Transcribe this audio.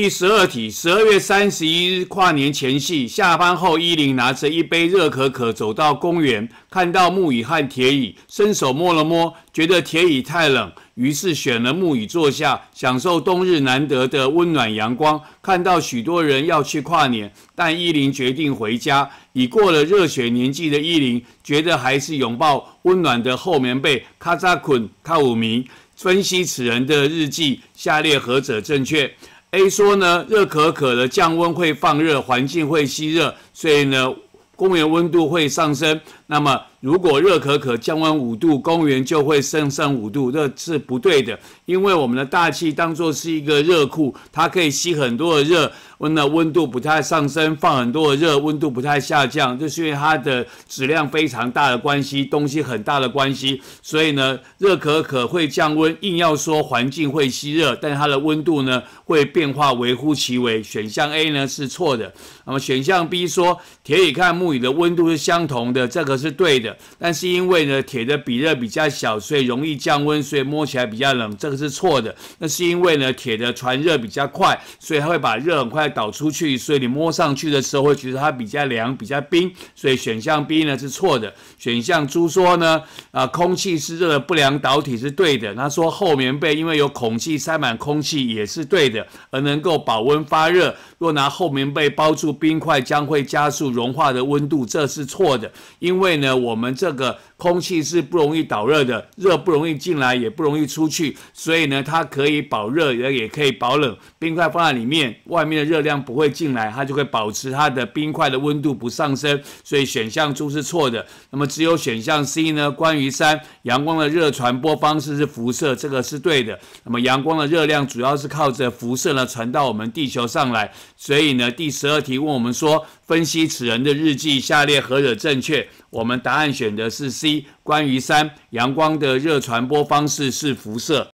第十二题，十二月三十一日跨年前夕，下班后，依林拿着一杯热可可走到公园，看到木椅和铁椅，伸手摸了摸，觉得铁椅太冷，于是选了木椅坐下，享受冬日难得的温暖阳光。看到许多人要去跨年，但依林决定回家。已过了热血年纪的依林，觉得还是拥抱温暖的厚棉被。卡扎捆卡五名分析此人的日记，下列何者正确？A 说呢，热可可的降温会放热，环境会吸热，所以呢，公园温度会上升。那么，如果热可可降温五度，公园就会升升五度，这是不对的。因为我们的大气当做是一个热库，它可以吸很多的热，温的温度不太上升，放很多的热，温度不太下降，这是因为它的质量非常大的关系，东西很大的关系。所以呢，热可可会降温，硬要说环境会吸热，但它的温度呢会变化微乎其微。选项 A 呢是错的。那么选项 B 说铁椅和木椅的温度是相同的，这个。是对的，但是因为呢，铁的比热比较小，所以容易降温，所以摸起来比较冷，这个是错的。那是因为呢，铁的传热比较快，所以它会把热很快导出去，所以你摸上去的时候会觉得它比较凉、比较冰，所以选项 B 呢是错的。选项猪说呢，啊，空气是热的不良导体是对的。他说厚棉被因为有孔气塞满空气也是对的，而能够保温发热。若拿厚棉被包住冰块，将会加速融化的温度，这是错的。因为呢，我们这个。空气是不容易导热的，热不容易进来，也不容易出去，所以呢，它可以保热，也也可以保冷。冰块放在里面，外面的热量不会进来，它就会保持它的冰块的温度不上升。所以选项猪是错的。那么只有选项 C 呢？关于三，阳光的热传播方式是辐射，这个是对的。那么阳光的热量主要是靠着辐射呢传到我们地球上来。所以呢，第十二题问我们说，分析此人的日记，下列何者正确？我们答案选的是 C。关于三，阳光的热传播方式是辐射。